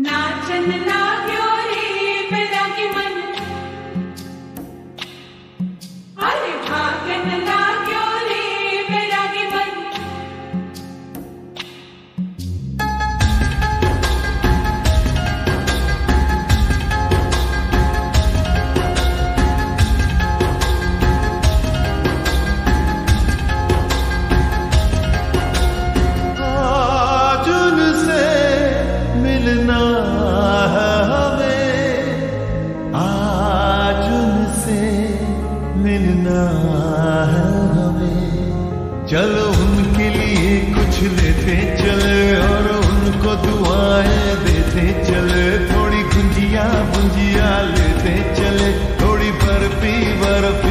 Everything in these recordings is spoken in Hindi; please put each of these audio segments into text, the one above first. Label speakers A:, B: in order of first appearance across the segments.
A: नाचन लाग्यो
B: मिलना है हमें। चलो उनके लिए कुछ लेते, चले और उनको दुआएँ देते, चले थोड़ी गुंजिया गुंजिया लेते, चले थोड़ी बर्फ़ी बर्फ़ी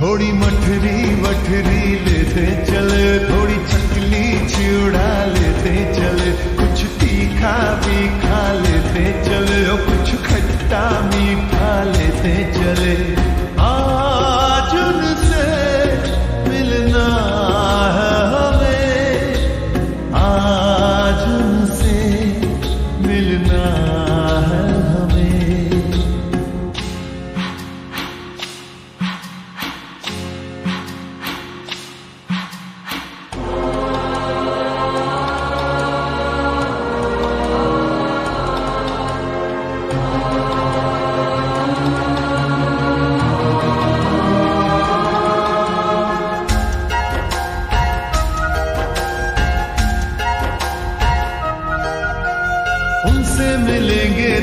B: थोड़ी मठरी वठरी लेते चले, थोड़ी चकली चिड़ा लेते चले, कुछ तीखा भी खा लेते चले कुछ खट्टा मीठा लेते चले। आज उनसे मिलना है हमें, आज मिलना है हमें।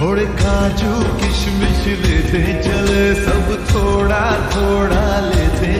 B: थोड़े काजू किशमिश लेते चले सब थोड़ा थोड़ा लेते